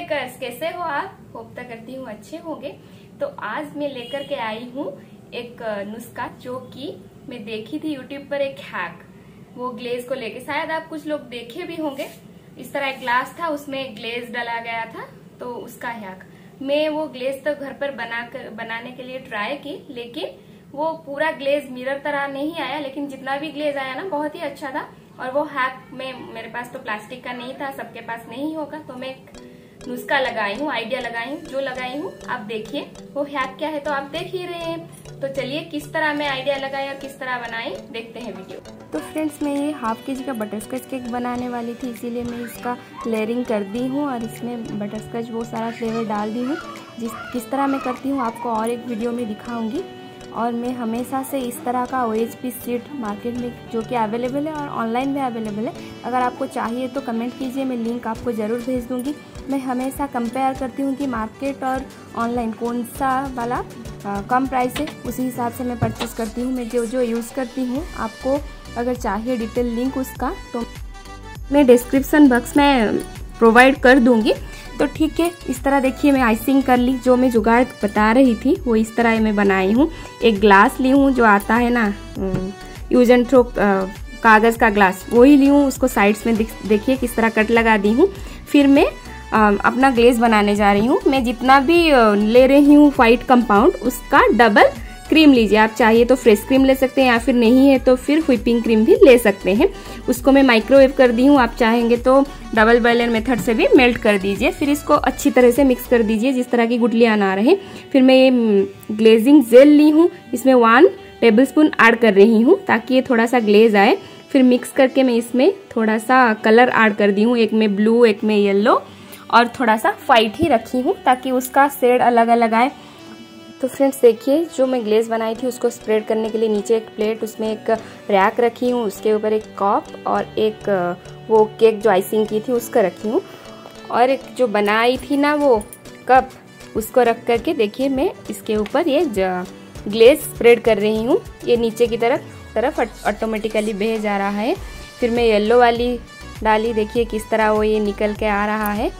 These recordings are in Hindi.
बेकर्स कैसे हो आप? होपता करती हूँ अच्छे होंगे। तो आज मैं लेकर के आई हूँ एक नुस्खा जो कि मैं देखी थी यूट्यूब पर एक हैक वो ग्लेज को लेके। शायद आप कुछ लोग देखे भी होंगे। इस तरह एक ग्लास था, उसमें ग्लेज डाला गया था तो उसका हैक मैं वो ग्लेज तो घर पर बना कर, बनाने के लिए ट्राई की, लेकिन वो पूरा ग्लेज मिरर तरह नहीं आया, लेकिन जितना भी ग्लेज आया ना, बहुत ही अच्छा था। और वो हैक में मेरे पास तो प्लास्टिक का नहीं था, सबके पास नहीं होगा तो मैं नुस्खा लगाई हूँ, आइडिया लगाई हूँ, जो लगाई हूँ, आप देखिए। वो हैक क्या है तो आप देख ही रहे हैं। तो चलिए, किस तरह मैं आइडिया लगाई और किस तरह बनाई, देखते हैं वीडियो। तो फ्रेंड्स, मैं ये हाफ़ के जी का बटर बटरस्कॉच केक बनाने वाली थी, इसीलिए मैं इसका लेयरिंग कर दी हूँ और इसमें बटर बटरस्कॉच वो सारा फ्लेवर डाल दी हूँ। जिस, किस तरह मैं करती हूँ, आपको और एक वीडियो में दिखाऊँगी। और मैं हमेशा से इस तरह का O H P sheet market में जो कि अवेलेबल है और ऑनलाइन भी अवेलेबल है अगर आपको चाहिए तो कमेंट कीजिए मैं लिंक आपको ज़रूर भेज दूँगी। मैं हमेशा कंपेयर करती हूँ कि मार्केट और ऑनलाइन कौन सा वाला आ, कम प्राइस है उसी हिसाब से मैं परचेज़ करती हूँ। मैं जो जो यूज़ करती हूँ आपको अगर चाहिए डिटेल लिंक उसका तो मैं डिस्क्रिप्सन बॉक्स में प्रोवाइड कर दूँगी। तो ठीक है, इस तरह देखिए मैं आइसिंग कर ली, जो मैं जुगाड़ बता रही थी, वो इस तरह मैं बनाई हूँ। एक ग्लास ली हूँ जो आता है ना यूज़ एंड थ्रो कागज़ का ग्लास वही ली हूँ, उसको साइड्स में देखिए किस तरह कट लगा दी हूँ। फिर मैं अपना ग्लेज बनाने जा रही हूँ। मैं जितना भी ले रही हूँ व्हाइट कंपाउंड उसका डबल क्रीम लीजिए। आप चाहिए तो फ्रेश क्रीम ले सकते हैं, या फिर नहीं है तो फिर व्हिपिंग क्रीम भी ले सकते हैं। उसको मैं माइक्रोवेव कर दी हूँ, आप चाहेंगे तो डबल बॉयलर मेथड से भी मेल्ट कर दीजिए। फिर इसको अच्छी तरह से मिक्स कर दीजिए, जिस तरह की गुटलियाँ ना रहे। फिर मैं ये ग्लेजिंग जेल ली हूँ। इसमें वन टेबल स्पून ऐड कर रही हूँ, ताकि ये थोड़ा सा ग्लेज आए। फिर मिक्स करके मैं इसमें थोड़ा सा कलर ऐड कर दी हूँ। एक में ब्लू एक में येल्लो और थोड़ा सा व्हाइट ही रखी हूँ, ताकि उसका शेड अलग अलग आए। तो फ्रेंड्स देखिए, जो मैं ग्लेज बनाई थी उसको स्प्रेड करने के लिए नीचे एक प्लेट, उसमें एक रैक रखी हूँ, उसके ऊपर एक कप और एक, वो केक जो आइसिंग की थी उसका रखी हूँ। और एक जो बनाई थी ना वो कप, उसको रख करके देखिए मैं इसके ऊपर ये ग्लेज स्प्रेड कर रही हूँ। ये नीचे की तरफ़ तरफ़ ऑटोमेटिकली बह जा रहा है। फिर मैं येल्लो वाली डाली, देखिए किस तरह वो ये निकल के आ रहा है।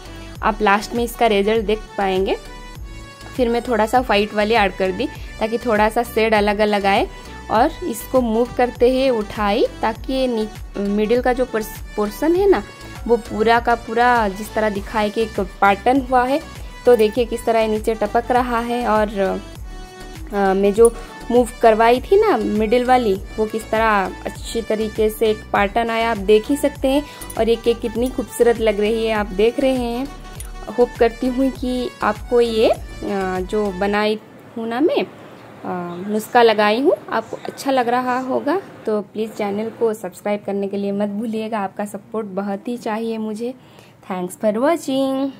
आप लास्ट में इसका रिज़ल्ट देख पाएँगे। फिर मैं थोड़ा सा वाइट वाली ऐड कर दी ताकि थोड़ा सा सेड अलग अलग आए। और इसको मूव करते ही उठाई ताकि ये मिडिल का जो पोर्सन है ना वो पूरा का पूरा जिस तरह दिखाए कि एक पैटर्न हुआ है। तो देखिए किस तरह नीचे टपक रहा है और आ, मैं जो मूव करवाई थी ना मिडिल वाली वो किस तरह अच्छी तरीके से एक पैटर्न आया आप देख ही सकते हैं। और ये केक कितनी खूबसूरत लग रही है आप देख रहे हैं। होप करती हूँ कि आपको ये जो बनाई हूँ ना मैं नुस्खा लगाई हूँ। आपको अच्छा लग रहा होगा तो प्लीज़ चैनल को सब्सक्राइब करने के लिए मत भूलिएगा। आपका सपोर्ट बहुत ही चाहिए मुझे। Thanks for watching.